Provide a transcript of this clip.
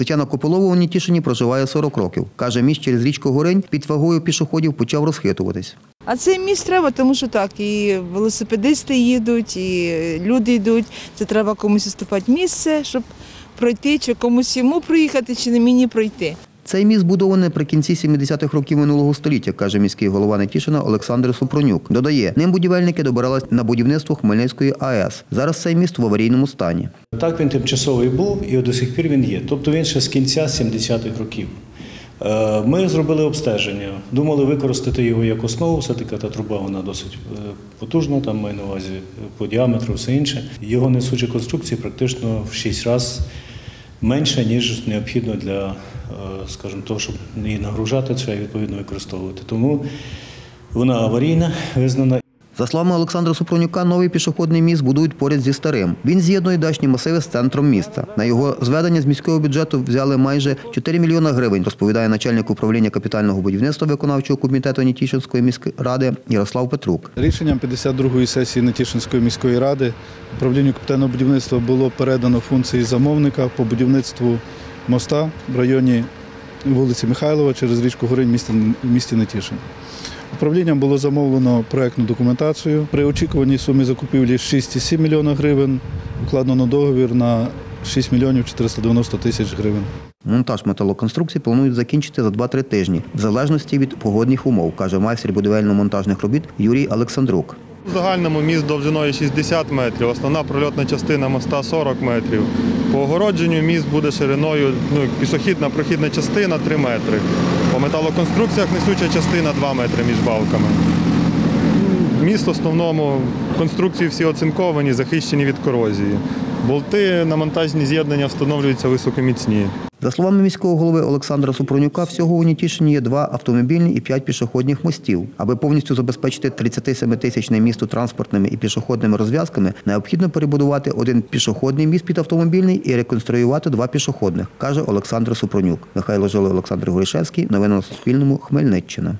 Тетяна Копилова у Нітішині проживає 40 років. Каже, міст через річку Горень під вагою пішоходів почав розхитуватись. А цей міст треба, тому що так, і велосипедисти їдуть, і люди йдуть. Це треба комусь уступати місце, щоб пройти, чи комусь йому проїхати, чи не мені пройти. Цей міст збудований наприкінці 70-х років минулого століття, каже міський голова Нетішина Олександр Супронюк. Додає, ним будівельники добирались на будівництво Хмельницької АЕС. Зараз цей міст в аварійному стані. Так він тимчасовий був і до сих пір він є. Тобто він ще з кінця 70-х років. Е, Ми зробили обстеження, думали використати його як основу, все-таки та труба вона досить е, потужна, там маю на увазі по діаметру, все інше. Його несучі конструкції практично в 6 разів менше, ніж необхідно для, скажімо, того, щоб її нагружати, треба відповідно використовувати. Тому вона аварійна, визнана За словами Олександра Супронюка, новий пішохідний міст будують поряд зі старим. Він з'єднує дачні масиви з центром міста. На його зведення з міського бюджету взяли майже 4 мільйона гривень, розповідає начальник управління капітального будівництва виконавчого комітету Нітішинської міськради Ярослав Петрук. Рішенням 52-ї сесії Нетішинської міської ради управлінню капітального будівництва було передано функції замовника по будівництву моста в районі вулиці Михайлова через річку Горинь в місті, Нетішин. Управлінням було замовлено проектну документацію. При очікуваній сумі закупівлі 6,7 мільйона гривень укладено договір на 6 мільйонів 490 тисяч гривень. Монтаж металоконструкцій планують закінчити за 2-3 тижні, в залежності від погодних умов, каже майстер будівельно-монтажних робіт Юрій Олександрук. В загальному міст довжиною 60 метрів, основна прольотна частина моста 40 метрів. По огородженню міст буде шириною, ну, пішохідна прохідна частина 3 метри. По металоконструкціях несуча частина 2 метри між балками. Міст в основному конструкції всі оцинковані, захищені від корозії. Болти на монтажні з'єднання встановлюються високоміцні. За словами міського голови Олександра Супронюка, всього у Нітішині є два автомобільні і п'ять пішохідних мостів. Аби повністю забезпечити 37-тисячне місто транспортними і пішохідними розв'язками, необхідно перебудувати один пішохідний міст під автомобільний і реконструювати два пішохідних, каже Олександр Супронюк. Михайло Жили, Олександр Горішевський. Новини на Суспільному. Хмельниччина.